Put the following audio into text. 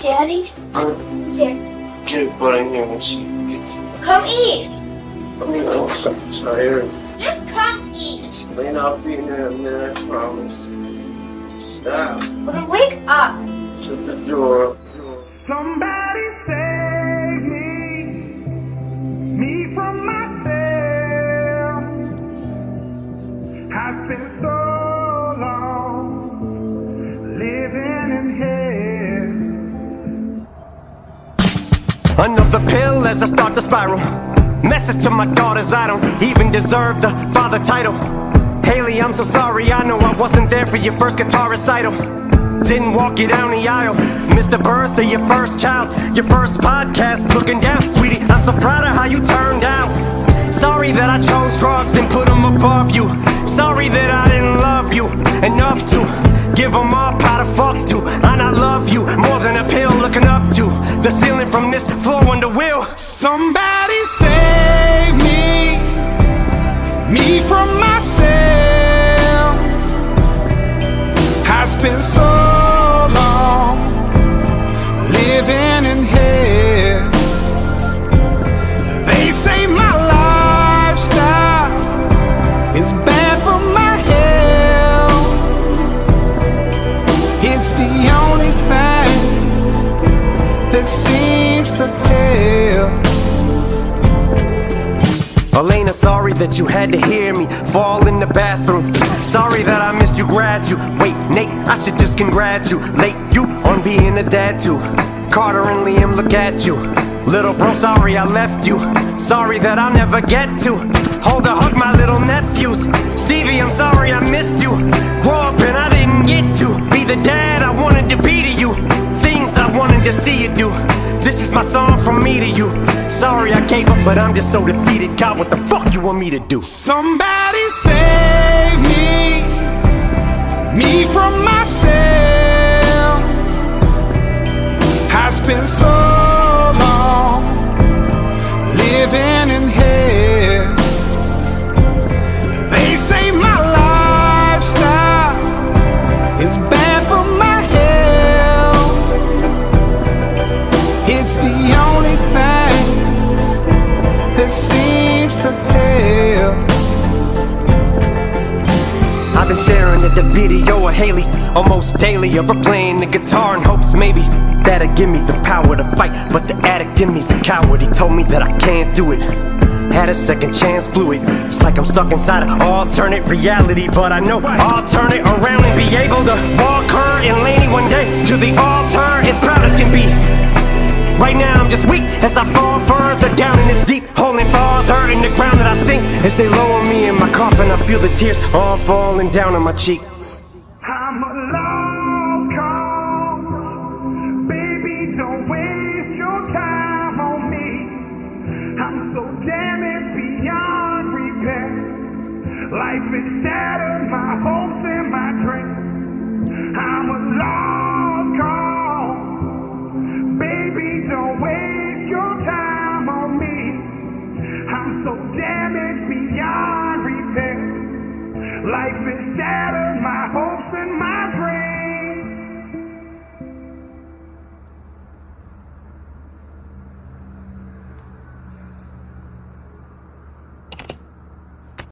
Daddy? Uh, Dad, get in here when she gets come eat. I'm so tired. Just come eat. Lane, I'll be in a minute, I promise. Stop. Well, then wake up. Another pill as I start to spiral. Message to my daughters, I don't even deserve the father title. Hailie, I'm so sorry, I know I wasn't there for your first guitar recital. Didn't walk you down the aisle. Missed the birth of your first child, your first podcast. Looking down, sweetie, I'm so proud of how you turned out. Sorry that I chose drugs and put them above you. Sorry that I didn't love you enough to give them up how to fuck to. And I love you more the ceiling from this floor under wheel. Somebody that seems to help. Alaina, sorry that you had to hear me fall in the bathroom. Sorry that I missed you graduate. Wait, Nate, I should just congratulate you on being a dad too. Carter and Liam, look at you. Little bro, sorry I left you. Sorry that I'll never get to. Hold a hug, my little nephews. Stevie, I'm sorry I missed you. Grow up and I Sorry I gave up, but I'm just so defeated. God, what the fuck you want me to do? Somebody save me, me from myself. Been staring at the video of Hailie almost daily of her playing the guitar in hopes maybe that'll give me the power to fight. But the addict in me's a coward. He told me that I can't do it. Had a second chance, blew it. It's like I'm stuck inside an alternate reality, but I know I'll turn it around and be able to walk her and Lainie one day to the altar as proud as can be. Right now I'm just weak as I fall further down in this deep farther in the ground that I sink as they lower me in my coffin. I feel the tears all falling down on my cheek. I'm a lost cause. Baby, don't waste your time on me. I'm so damaged beyond repair. Life has shattered my hopes and my dreams. I'm a Life is shattered my my